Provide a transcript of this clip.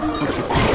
Okay.